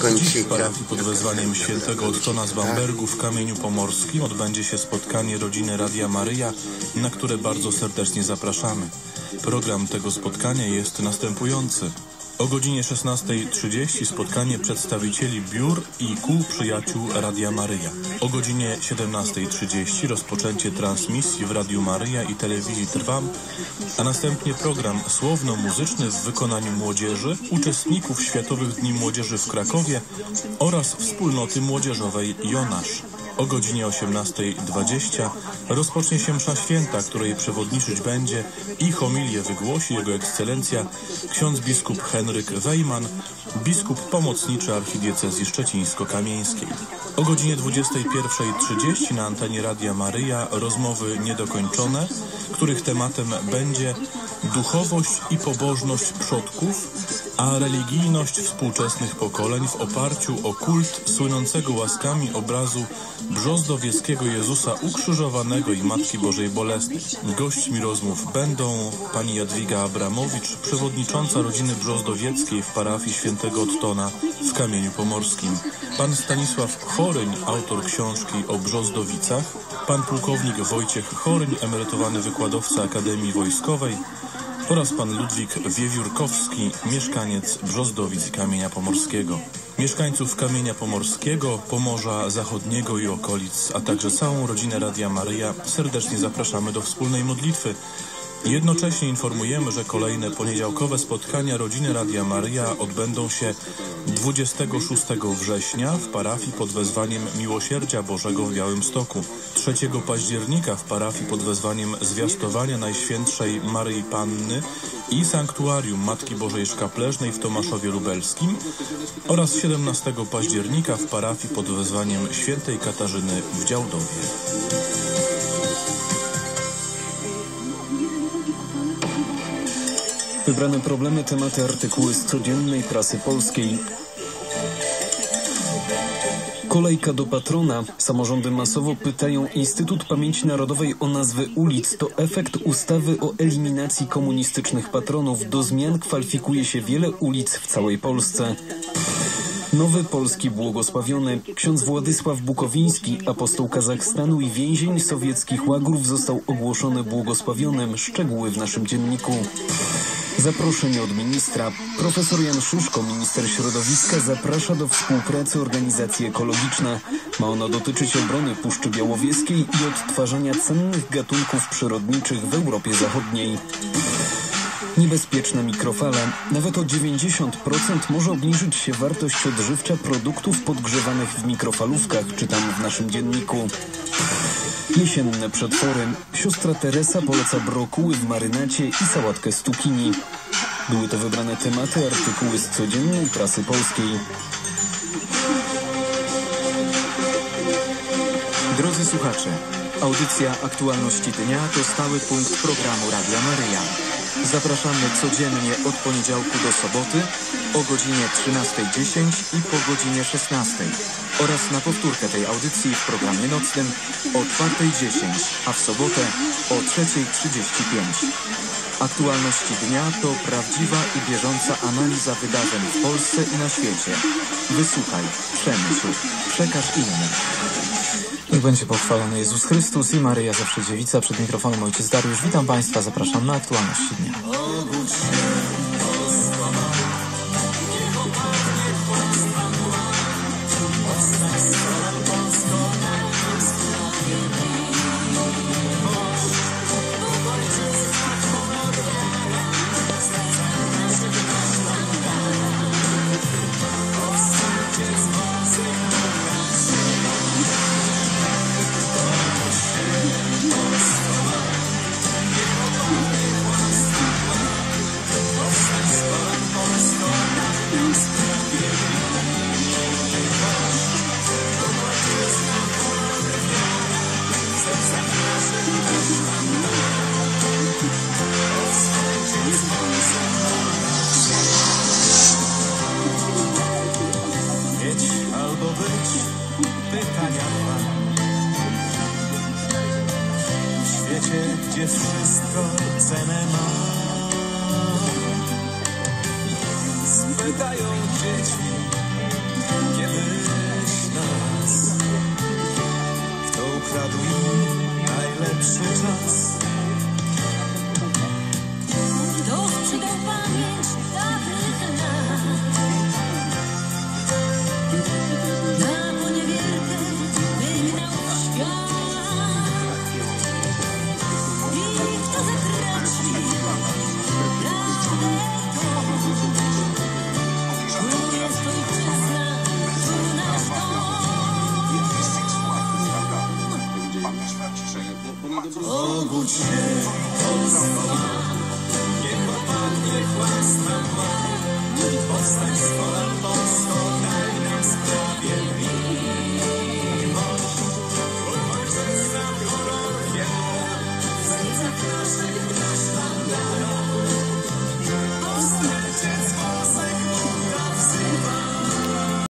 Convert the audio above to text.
Kończyka. parafii pod wezwaniem świętego Ottona z Bambergu w Kamieniu Pomorskim odbędzie się spotkanie rodziny Radia Maryja, na które bardzo serdecznie zapraszamy. Program tego spotkania jest następujący. O godzinie 16.30 spotkanie przedstawicieli biur i kół przyjaciół Radia Maryja. O godzinie 17.30 rozpoczęcie transmisji w Radiu Maryja i telewizji Trwam, a następnie program słowno-muzyczny w wykonaniu młodzieży, uczestników Światowych Dni Młodzieży w Krakowie oraz wspólnoty młodzieżowej Jonasz. O godzinie 18.20 rozpocznie się msza święta, której przewodniczyć będzie i homilię wygłosi Jego Ekscelencja ksiądz biskup Henryk Wejman, biskup pomocniczy archidiecezji szczecińsko-kamieńskiej. O godzinie 21.30 na antenie Radia Maryja rozmowy niedokończone, których tematem będzie duchowość i pobożność przodków, a religijność współczesnych pokoleń w oparciu o kult słynącego łaskami obrazu brzozdowieskiego Jezusa ukrzyżowanego i Matki Bożej Bolesnej. Gośćmi rozmów będą pani Jadwiga Abramowicz, przewodnicząca rodziny brzozdowieckiej w parafii świętego Ottona w Kamieniu Pomorskim, pan Stanisław Choryń, autor książki o Brzozdowicach, pan pułkownik Wojciech Choryń, emerytowany wykładowca Akademii Wojskowej, oraz pan Ludwik Wiewiórkowski, mieszkaniec Brzozdowic Kamienia Pomorskiego. Mieszkańców Kamienia Pomorskiego, Pomorza Zachodniego i okolic, a także całą rodzinę Radia Maryja serdecznie zapraszamy do wspólnej modlitwy. Jednocześnie informujemy, że kolejne poniedziałkowe spotkania rodziny Radia Maryja odbędą się 26 września w parafii pod wezwaniem Miłosierdzia Bożego w Białymstoku, 3 października w parafii pod wezwaniem Zwiastowania Najświętszej Maryi Panny i Sanktuarium Matki Bożej Szkapleżnej w Tomaszowie Lubelskim oraz 17 października w parafii pod wezwaniem Świętej Katarzyny w Działdowie. Wybrane problemy, tematy, artykuły z codziennej prasy polskiej. Kolejka do patrona. Samorządy masowo pytają Instytut Pamięci Narodowej o nazwy ulic. To efekt ustawy o eliminacji komunistycznych patronów. Do zmian kwalifikuje się wiele ulic w całej Polsce. Nowy polski błogosławiony. Ksiądz Władysław Bukowiński, apostoł Kazachstanu i więzień sowieckich łagrów został ogłoszony błogosławionym. Szczegóły w naszym dzienniku. Zaproszenie od ministra. Profesor Jan Szuszko, minister środowiska, zaprasza do współpracy organizacje ekologiczne. Ma ona dotyczyć obrony Puszczy Białowieskiej i odtwarzania cennych gatunków przyrodniczych w Europie Zachodniej. Niebezpieczne mikrofale. Nawet o 90% może obniżyć się wartość odżywcza produktów podgrzewanych w mikrofalówkach, czytamy w naszym dzienniku. Jesienne przetwory. Siostra Teresa poleca brokuły w marynacie i sałatkę z tukini. Były to wybrane tematy, artykuły z codziennej prasy polskiej. Drodzy słuchacze, audycja Aktualności Dnia to stały punkt programu Radia Maryja. Zapraszamy codziennie od poniedziałku do soboty o godzinie 13.10 i po godzinie 16.00 oraz na powtórkę tej audycji w programie nocnym o 4.10, a w sobotę o 3.35. Aktualności dnia to prawdziwa i bieżąca analiza wydarzeń w Polsce i na świecie. Wysłuchaj, przemyśl, przekaż innym. Niech będzie pochwalony Jezus Chrystus i Maryja zawsze dziewica. Przed mikrofonem ojciec Dariusz. Witam Państwa, zapraszam na aktualności dnia. gdzie wszystko cenę ma. Spytają dzieci kiedyś nas, kto ukradł im najlepszy czas. Kto sprzedał pamięć dawnych lat? Niech ma Pan, niech łez nam ma, powstań z kolan